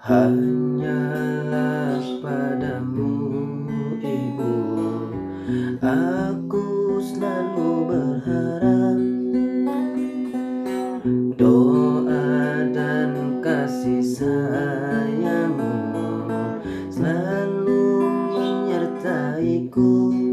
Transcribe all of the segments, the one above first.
Hanyalah padamu Ibu. Aku selalu berharap Doa dan kasih sayangmu. Selalu menyertaiku.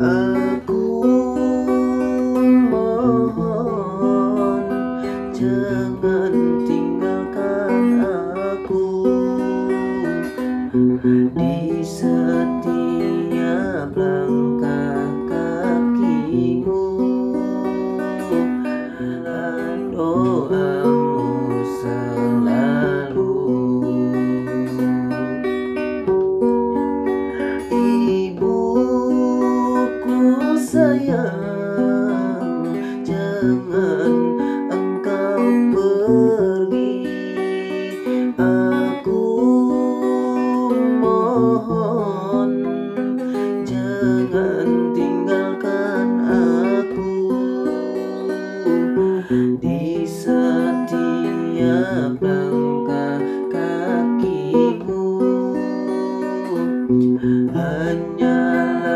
uh, jangan engkau pergi Aku mohon jangan tinggalkan aku Di setiap langkah kakiku hanya.